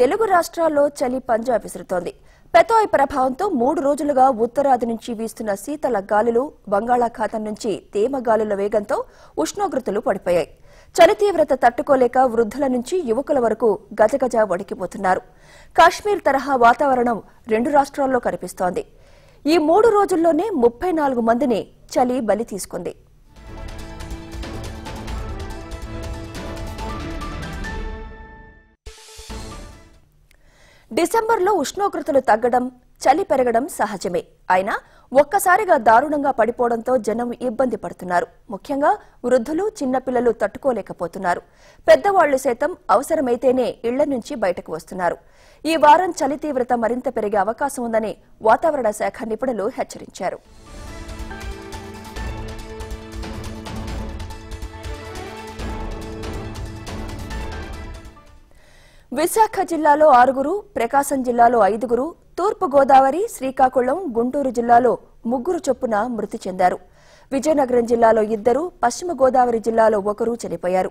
తెలుగు రాష్ట్రాల్లో చలి పంజా విసురుతోంది. పెతోయ్ ప్రభావంతో మూడు రోజులుగా ఉత్తరాది నుంచి వీస్తున్న శీతల గాలులు బంగాళాఖాతం నుంచి తేమ గాలుల వేగంతో ఉష్ణోగ్రతలు పడిపోయాయి. చలి తీవ్రత తట్టుకోలేక వృద్ధుల నుంచి యువకుల వరకు గజగజ వణికిపోతున్నారు. కాశ్మీర్ తరహా వాతావరణం రెండు రాష్ట్రాల్లో కనిపిస్తోంది. ఈ మూడు రోజుల్లోనే ముప్పై నాలుగు మందిని చలి బలి తీసుకుంది. డిసెంబర్లో ఉష్ణోగ్రతలు తగ్గడం చలి పెరగడం సహజమే. అయినా ఒక్కసారిగా దారుణంగా పడిపోవడంతో జనం ఇబ్బంది పడుతున్నారు. ముఖ్యంగా వృద్ధులు చిన్నపిల్లలు తట్టుకోలేకపోతున్నారు. పెద్దవాళ్ళు సైతం అవసరమైతేనే ఇళ్ళ నుంచి బయటకు వస్తున్నారు. ఈ వారం చలి తీవ్రత మరింత పెరిగే అవకాశం ఉందని వాతావరణ శాఖ నిపుణులు హెచ్చరించారు. విశాఖ జిల్లాలో ఆరుగురు ప్రకాశం జిల్లాలో ఐదుగురు తూర్పుగోదావరి శ్రీకాకుళం గుంటూరు జిల్లాలో ముగ్గురు చొప్పున మృతి చెందారు. విజయనగరం జిల్లాలో ఇద్దరు పశ్చిమ గోదావరి జిల్లాలో ఒకరు చనిపోయారు.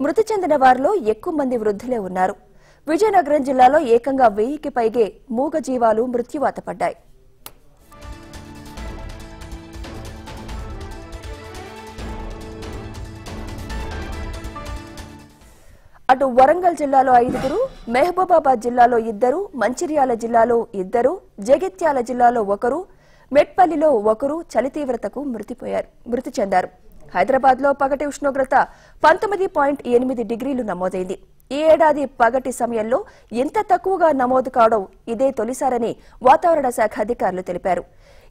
మృతి చెందిన వారిలో ఎక్కువ మంది వృద్ధులే ఉన్నారు. విజయనగరం జిల్లాలో ఏకంగా వెయ్యికి పైగే మూగజీవాలు మృత్యువాతపడ్డాయి అటు వరంగల్ జిల్లాలో ఐదుగురు మహబూబాబాద్ జిల్లాలో ఇద్దరు మంచిర్యాల జిల్లాలో ఇద్దరు జగిత్యాల జిల్లాలో ఒకరు మెట్పల్లిలో ఒకరు చలి తీవ్రతకు మృతిపోయారు మృతి చెందారు. హైదరాబాద్లో పగటి ఉష్ణోగ్రత పంతొమ్మిది పాయింట్ ఎనిమిది డిగ్రీలు నమోదైంది. ఈ ఏడాది పగటి సమయంలో ఇంత తక్కువగా నమోదు కావడం ఇదే తొలిసారని వాతావరణ శాఖ అధికారులు తెలిపారు.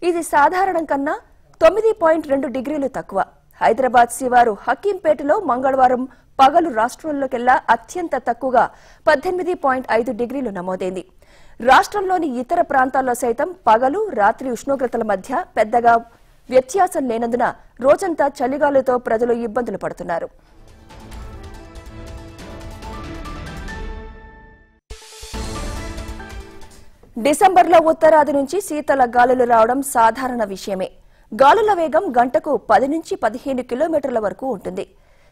ఇది సాధారణం కన్నా తొమ్మిది పాయింట్ రెండు డిగ్రీలు తక్కువ. హైదరాబాద్ శివారు హకీంపేటలో మంగళవారం పగలు రాష్ట్రంలోకెల్లా అత్యంత తక్కువగా పద్దెనిమిది పాయింట్ ఐదు డిగ్రీలు నమోదైంది. రాష్ట్రంలోని ఇతర ప్రాంతాల్లో సైతం పగలు రాత్రి ఉష్ణోగ్రతల మధ్య పెద్దగా వ్యత్యాసం లేనందున రోజంతా చలిగాలుతో ప్రజలు ఇబ్బందులు పడుతున్నారు. డిసెంబర్లో ఉత్తరాది నుంచి శీతల గాలులు రావడం సాధారణ విషయమే. గాలుల వేగం గంటకు పది నుంచి పదిహేను కిలోమీటర్ల వరకు ఉంటుంది.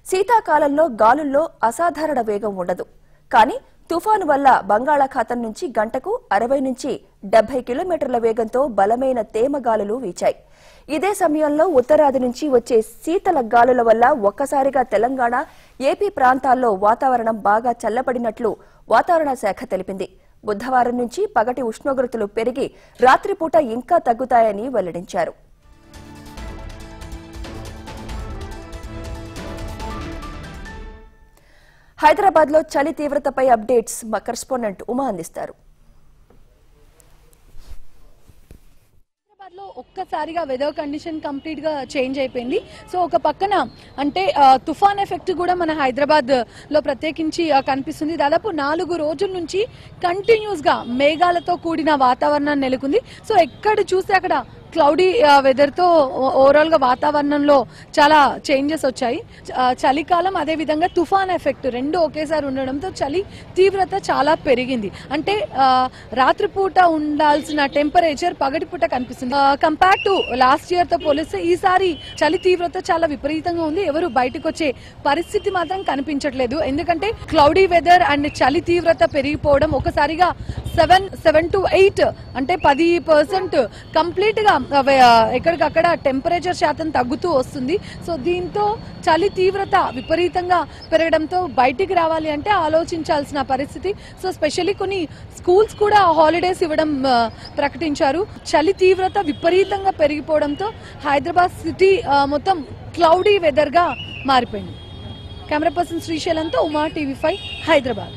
శీతాకాలంలో గాలుల్లో అసాధారణ వేగం ఉండదు. కానీ తుఫాను వల్ల బంగాళాఖాతం నుంచి గంటకు అరవై నుంచి డెబ్బై కిలోమీటర్ల వేగంతో బలమైన తేమ గాలులు వీచాయి. ఇదే సమయంలో ఉత్తరాది నుంచి వచ్చే శీతల గాలుల వల్ల ఒక్కసారిగా తెలంగాణ ఏపీ ప్రాంతాల్లో వాతావరణం బాగా చల్లబడినట్లు వాతావరణ శాఖ తెలిపింది. బుధవారం నుంచి పగటి ఉష్ణోగ్రతలు పెరిగి రాత్రిపూట ఇంకా తగ్గుతాయని వెల్లడించారు. హైదరాబాద్లో చలి తీవ్రతపై అప్డేట్స్ మా కరెస్పాండెంట్ ఉమా అందిస్తారు. హైదరాబాద్లో ఒక్కసారిగా వెదర్ కండిషన్ కంప్లీట్గా చేంజ్ అయిపోయింది. సో ఒక పక్కన అంటే తుఫాన్ ఎఫెక్ట్ కూడా మన హైదరాబాద్లో ప్రత్యేకించి కనిపిస్తుంది. దాదాపు నాలుగు రోజుల నుంచి కంటిన్యూస్గా మేఘాలతో కూడిన వాతావరణం నెలకొంది. సో ఎక్కడ చూస్తే అక్కడ క్లౌడీ వెదర్తో ఓవరాల్గా ఓవరాల్గా వాతావరణంలో చాలా చేంజెస్ వచ్చాయి. Uh, చలికాలం అదే విధంగా తుఫాన్ ఎఫెక్ట్ రెండు ఒకేసారి ఉండడంతో చలి తీవ్రత చాలా పెరిగింది. అంటే uh, రాత్రిపూట ఉండాల్సిన టెంపరేచర్ పగటిపూట కనిపిస్తుంది. కంపేర్ టు లాస్ట్ ఇయర్తో పోలిస్తే ఈసారి చలి తీవ్రత చాలా విపరీతంగా ఉంది. ఎవరు బయటకు వచ్చే పరిస్థితి మాత్రం కనిపించట్లేదు. ఎందుకంటే క్లౌడీ వెదర్ అండ్ చలి తీవ్రత పెరిగిపోవడం ఒకసారిగా సెవెన్ సెవెన్ టు ఎయిట్ అంటే పది పర్సెంట్ కంప్లీట్గా ఎక్కడికక్కడ టెంపరేచర్ శాతం తగ్గుతూ వస్తుంది. సో దీంతో చలి తీవ్రత విపరీతంగా పెరగడంతో బయటికి రావాలి అంటే ఆలోచించాల్సిన పరిస్థితి. సో స్పెషల్లీ కొన్ని స్కూల్స్ కూడా హాలిడేస్ ఇవ్వడం ప్రకటించారు. చలి తీవ్రత విపరీతంగా పెరిగిపోవడంతో హైదరాబాద్ సిటీ మొత్తం క్లౌడీ వెదర్గా మారిపోయింది. కెమెరా పర్సన్ శ్రీశైలంతో ఉమా టీవీ ఫైవ్ హైదరాబాద్.